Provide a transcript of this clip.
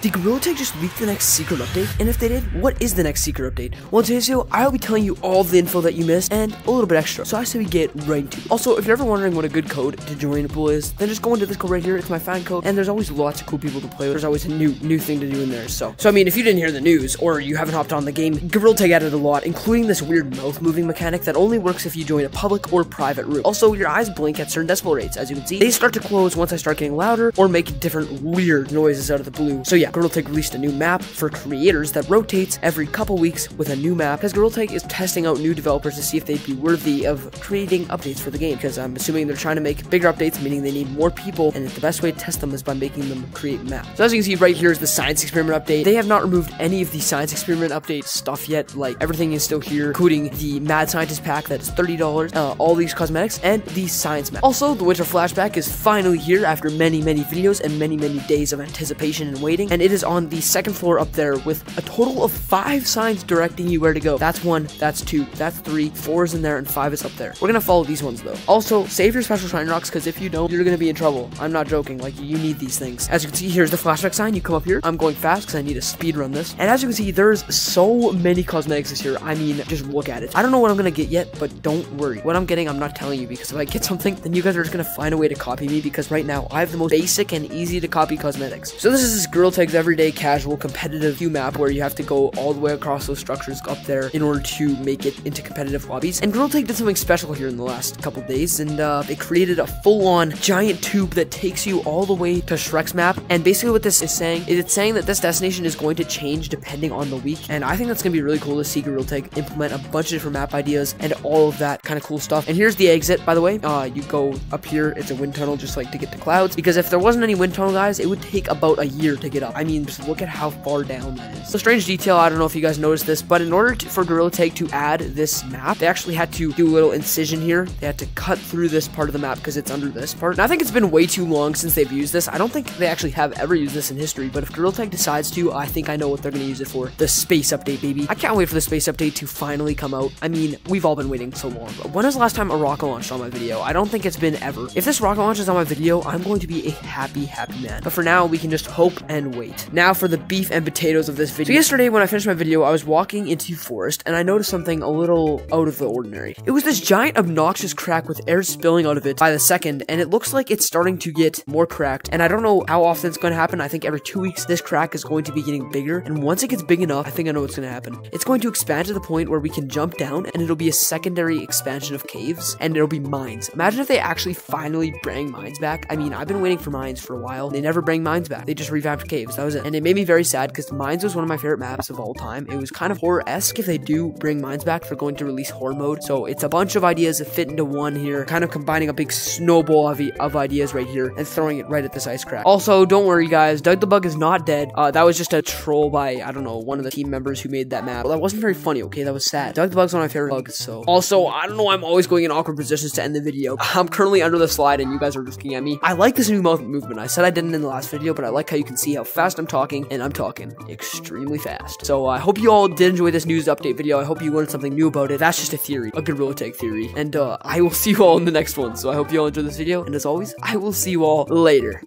Did Gorilla just leak the next secret update? And if they did, what is the next secret update? Well, in today's video, I'll be telling you all the info that you missed and a little bit extra. So I say we get right into it. Also, if you're ever wondering what a good code to join a pool is, then just go into this code right here. It's my fan code, and there's always lots of cool people to play with. There's always a new new thing to do in there. So, so I mean, if you didn't hear the news or you haven't hopped on the game, Gorilla added a lot, including this weird mouth moving mechanic that only works if you join a public or private room. Also, your eyes blink at certain decibel rates, as you can see. They start to close once I start getting louder or make different weird noises out of the blue. So yeah, Gorilla Tag released a new map for creators that rotates every couple weeks with a new map because Tag is testing out new developers to see if they'd be worthy of creating updates for the game because I'm assuming they're trying to make bigger updates, meaning they need more people, and the best way to test them is by making them create maps. So as you can see right here is the science experiment update. They have not removed any of the science experiment update stuff yet, like everything is still here, including the Mad Scientist pack that is $30, uh, all these cosmetics, and the science map. Also, the winter flashback is finally here after many, many videos and many, many days of anticipation and waiting, and it is on the second floor up there with a total of five signs directing you where to go. That's one, that's two, that's three, four is in there, and five is up there. We're gonna follow these ones though. Also, save your special shine rocks because if you don't, you're gonna be in trouble. I'm not joking. Like you need these things. As you can see, here's the flashback sign. You come up here. I'm going fast because I need to speed run this. And as you can see, there's so many cosmetics this year. I mean, just look at it. I don't know what I'm gonna get yet, but don't worry. What I'm getting, I'm not telling you because if I get something, then you guys are just gonna find a way to copy me because right now I have the most basic and easy to copy cosmetics. So this is this Gorilla Tag's everyday casual competitive queue map where you have to go all the way across those structures up there in order to make it into competitive lobbies. And Gorilla Tag did something special here in the last couple days, and uh, they created a full-on giant tube that takes you all the way to Shrek's map. And basically what this is saying is it's saying that this destination is going to change depending on the week. And I think that's going to be really cool to see Gorilla Tag implement a bunch of different map ideas and all of that kind of cool stuff. And here's the exit, by the way. Uh, you go up here. It's a wind tunnel just like to get to clouds. Because if there wasn't any wind tunnel, guys, it would take about a year to get up. I mean, just look at how far down that is. So strange detail, I don't know if you guys noticed this, but in order to, for Gorilla to add this map, they actually had to do a little incision here. They had to cut through this part of the map because it's under this part. And I think it's been way too long since they've used this. I don't think they actually have ever used this in history, but if Gorilla Tag decides to, I think I know what they're going to use it for. The space update, baby. I can't wait for the space update to finally come out. I mean, we've all been waiting so long. When was the last time a rocket launched on my video? I don't think it's been ever. If this rocket launches on my video, I'm going to be a happy, happy man. But for now, we can just hope and wait. Now for the beef and potatoes of this video. So yesterday, when I finished my video, I was walking into forest and I noticed something a little out of the ordinary. It was this giant obnoxious crack with air spilling out of it by the second, and it looks like it's starting to get more cracked. And I don't know how often it's going to happen. I think every two weeks this crack is going to be getting bigger. And once it gets big enough, I think I know what's going to happen. It's going to expand to the point where we can jump down and it'll be a secondary expansion of caves and it'll be mines. Imagine if they actually finally bring mines back. I mean, I've been waiting for mines for a while. They never bring mines back. They just revamped caves. That was it. And it made me very sad because mines was one of my favorite maps of all time. It was kind of horror-esque if they do bring mines back. They're going to release horror mode. So it's a bunch of ideas that fit into one here, kind of combining a big snowball of, of ideas right here and throwing it right at this ice crack. Also, don't worry guys, Doug the Bug is not dead. Uh, that was just a troll by, I don't know, one of the team members who made that map. Well, that wasn't very funny, okay? That was sad. Doug the Bug's one of my favorite bugs, so. Also, I don't know, why I'm always going in awkward positions to end the video. I'm currently under the slide and you guys are looking at me. I like this new movement. I said I didn't in the last video, but I like how you can see how fast I'm talking, and I'm talking extremely fast. So I hope you all did enjoy this news update video. I hope you learned something new about it. That's just a theory, a Gorilla Tag theory. And uh, I will see you all in the next one. So I hope you all enjoyed this video. And as always, I will see you all later.